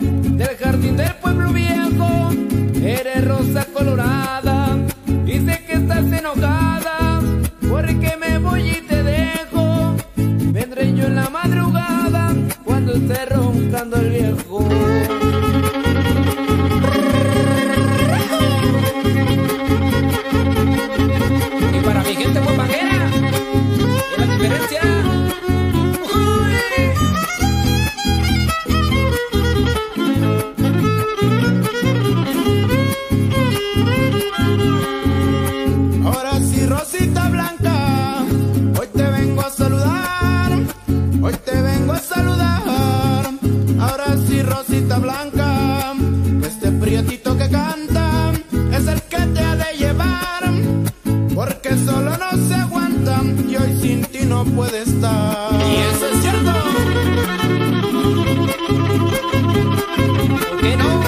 del jardín del pueblo viejo, eres rosa colorada sé que estás enojada porque me voy y te dejo. Vendré yo en la madrugada cuando esté roncando el viejo. Ahora sí, Rosita Blanca, hoy te vengo a saludar, hoy te vengo a saludar. Ahora sí, Rosita Blanca, este prietito que canta es el que te ha de llevar, porque solo no se aguanta y hoy sin ti no puede estar. Y eso es cierto. ¿Por no?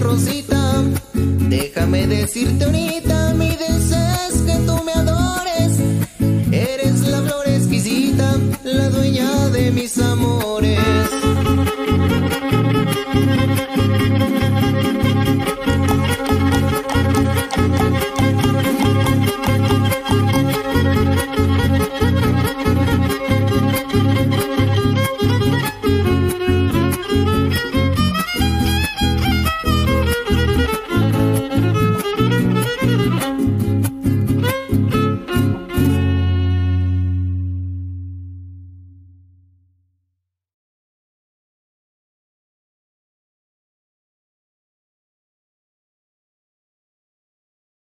Rosita. Déjame decirte ahorita, mi deseo es que tú